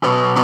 Stand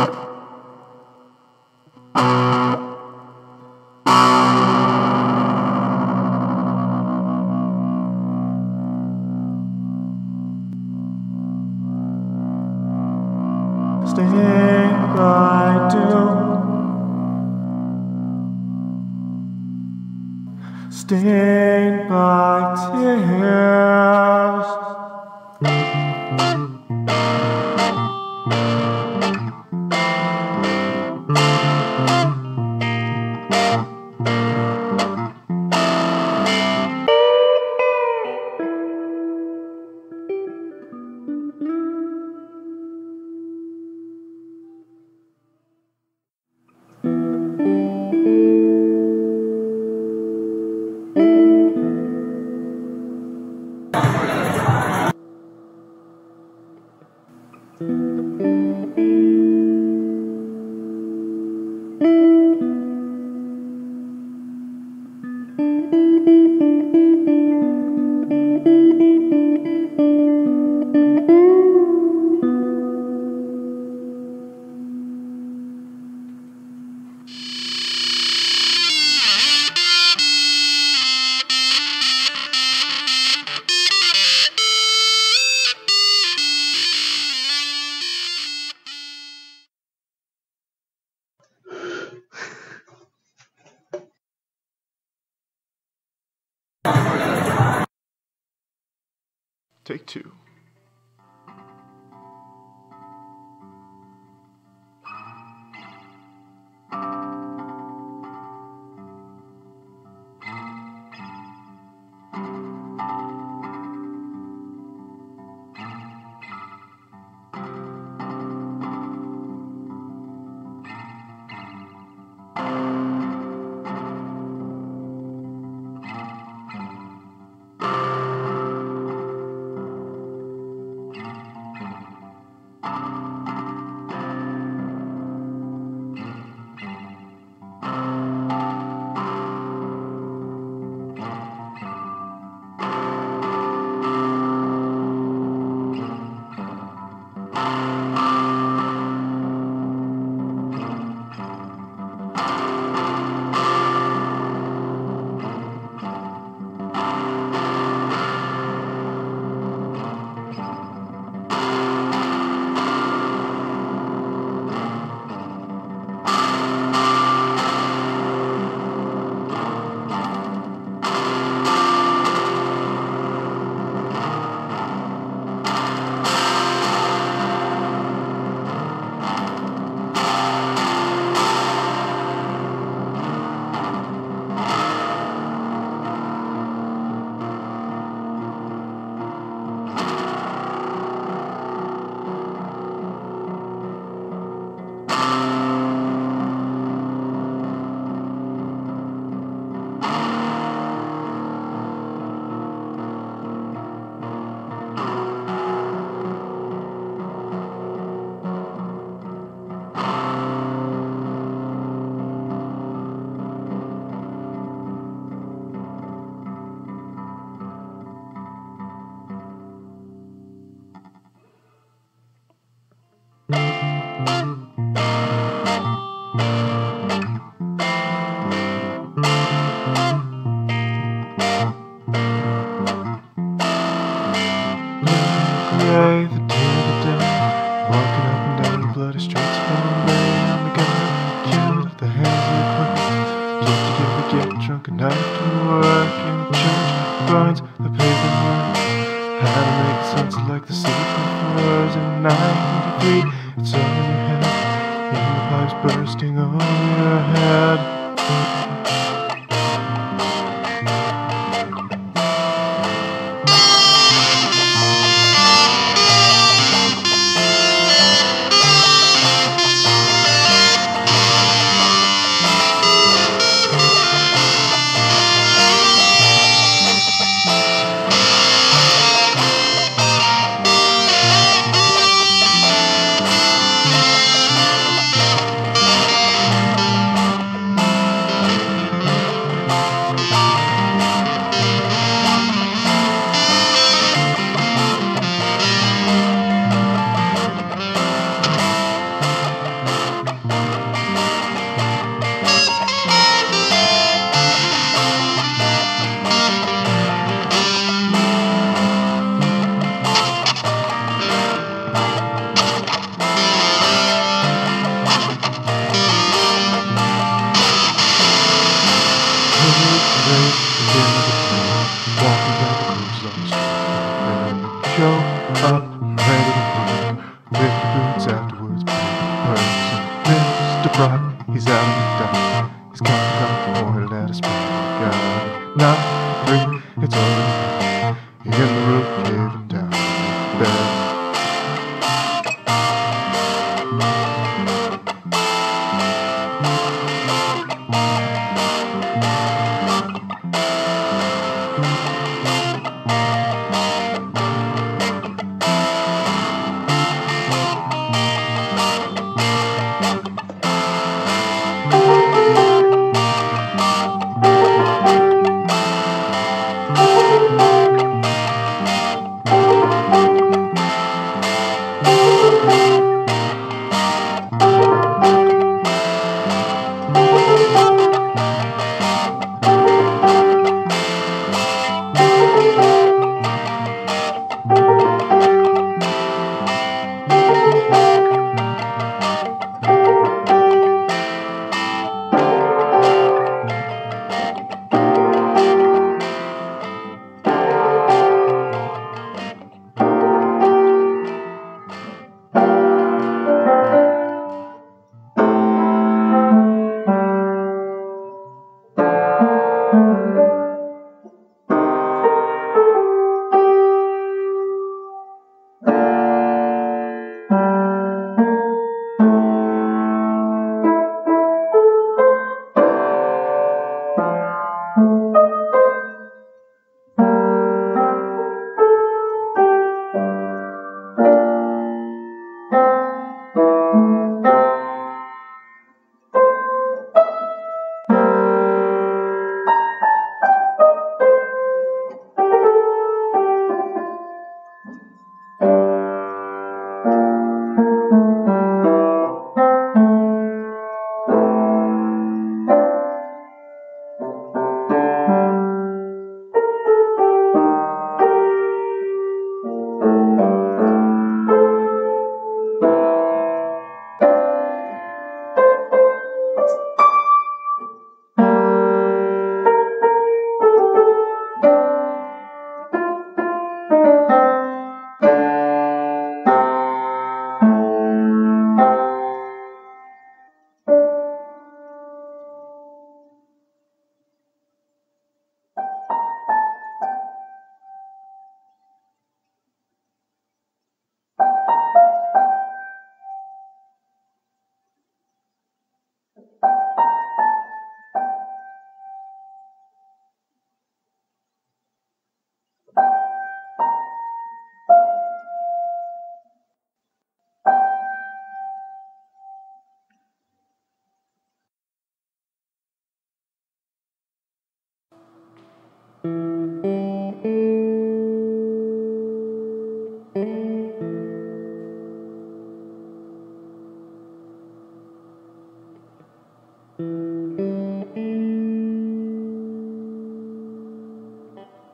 and then walking down the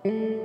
Keep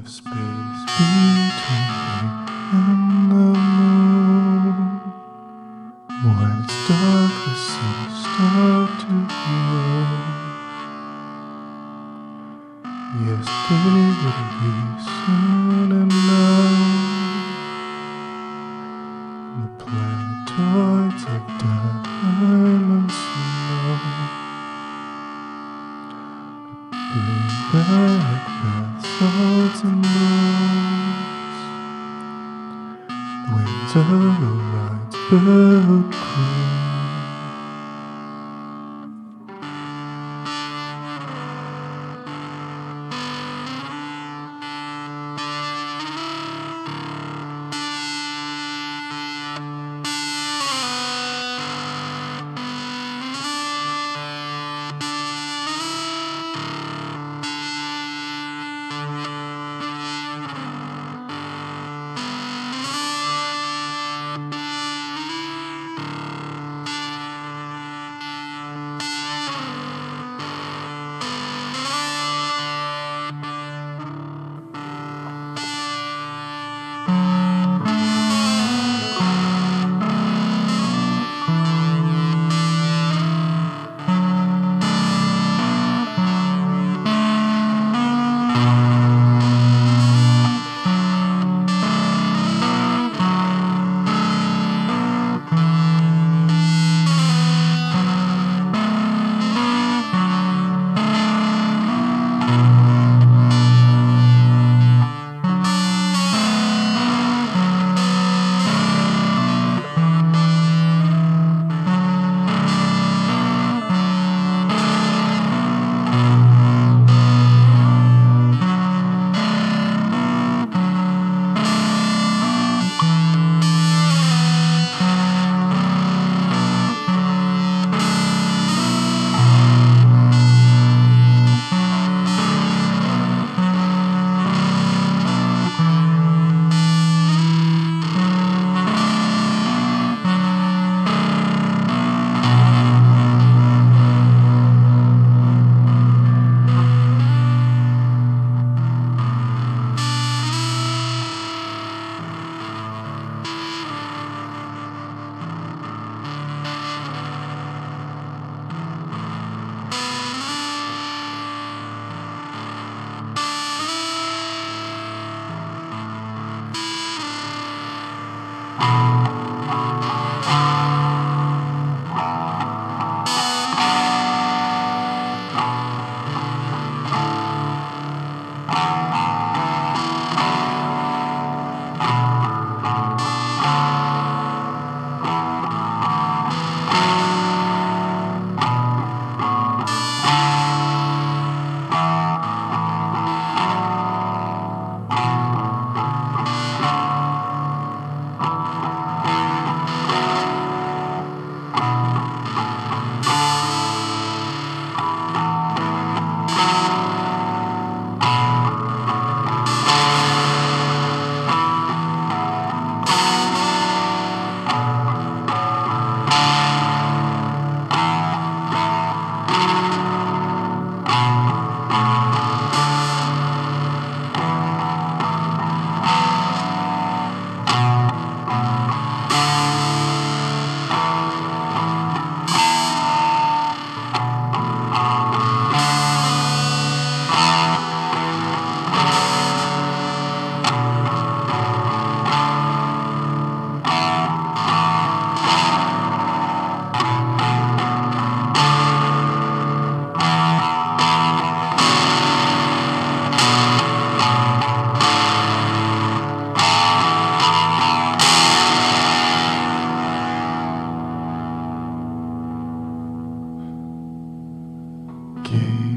of Gate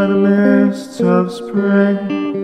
by the mists of spring.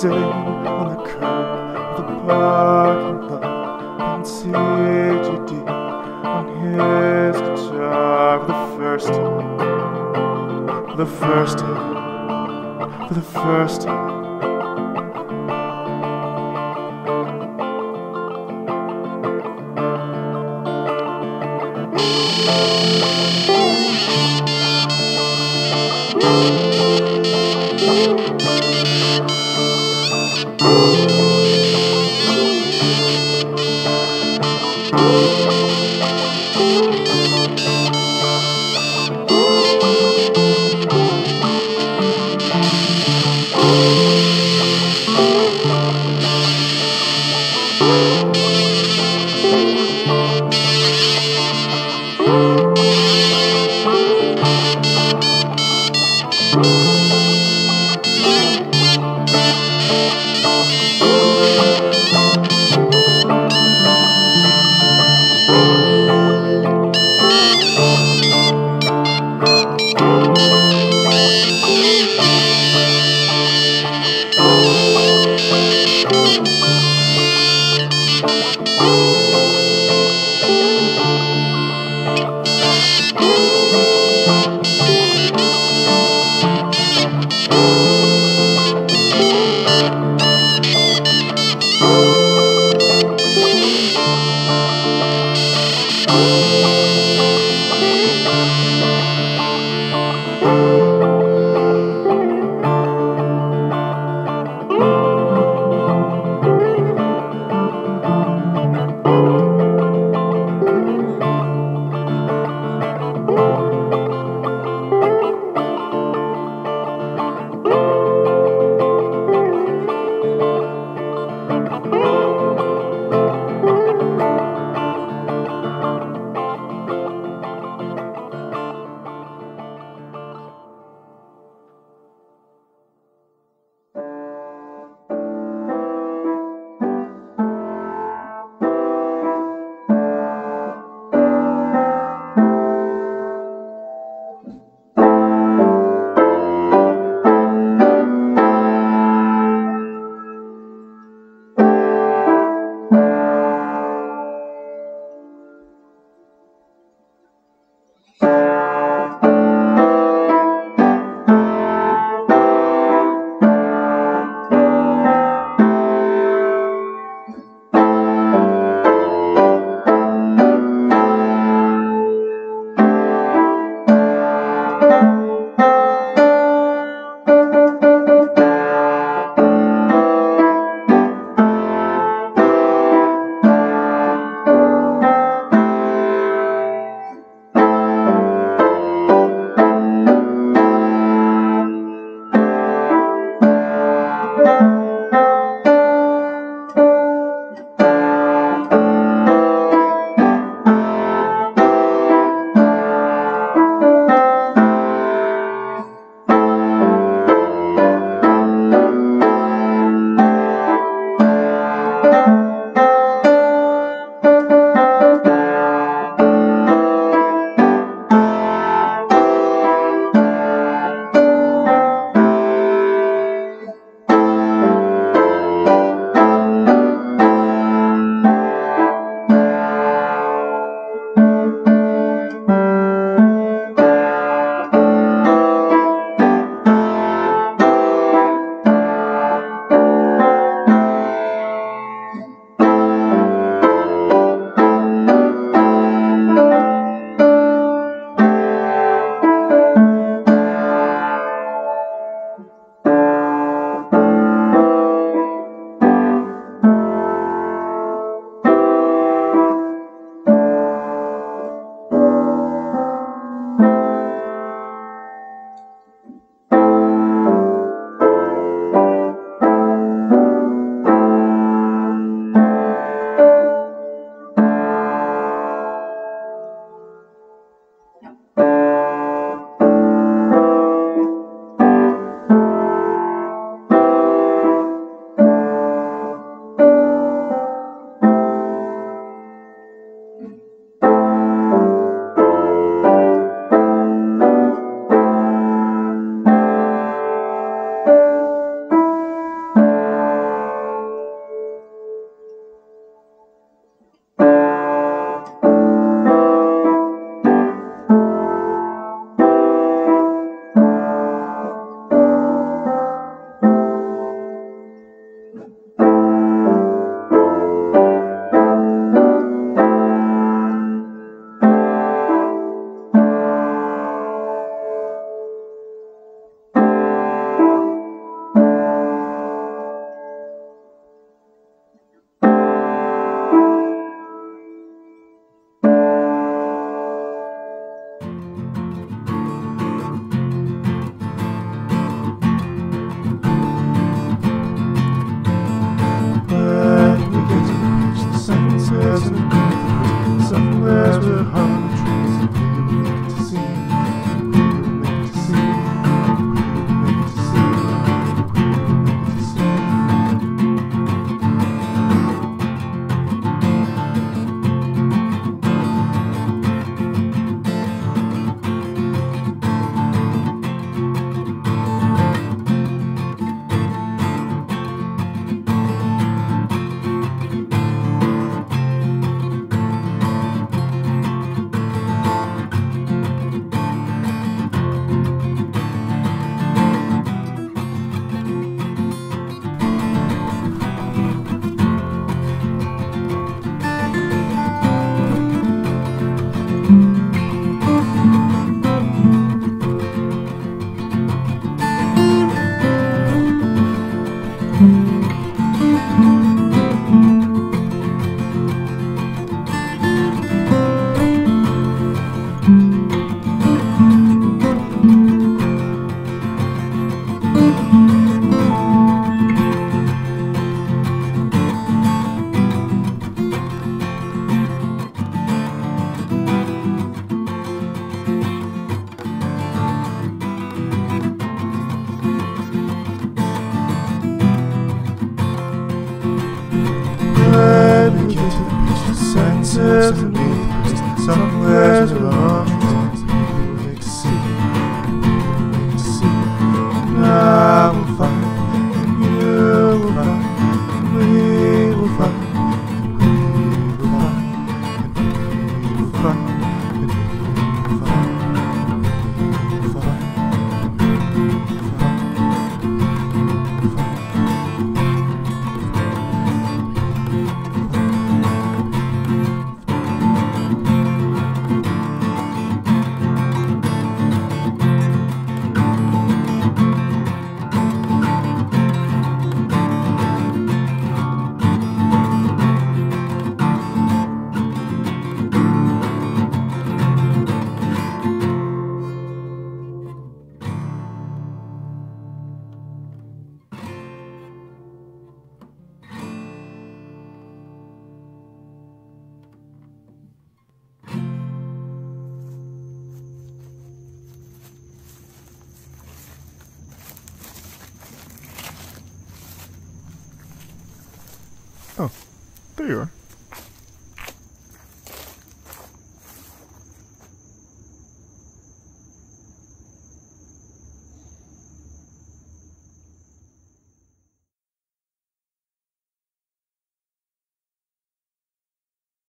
Sitting on the curb of the parking lot on CGD on his guitar for the first time. For the first time. For the first time.